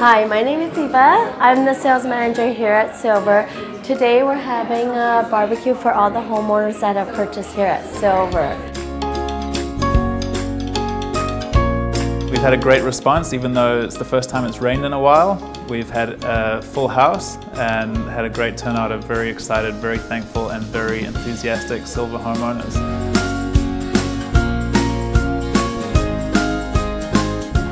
Hi, my name is Eva. I'm the sales manager here at Silver. Today we're having a barbecue for all the homeowners that have purchased here at Silver. We've had a great response even though it's the first time it's rained in a while. We've had a full house and had a great turnout of very excited, very thankful and very enthusiastic Silver homeowners.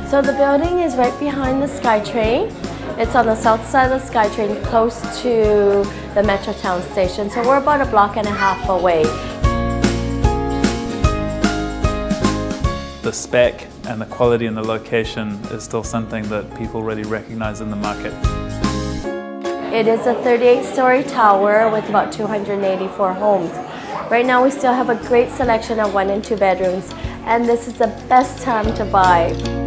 So the building is right behind the SkyTrain. It's on the south side of the SkyTrain, close to the Metrotown station. So we're about a block and a half away. The spec and the quality and the location is still something that people really recognize in the market. It is a 38-story tower with about 284 homes. Right now we still have a great selection of one and two bedrooms and this is the best time to buy.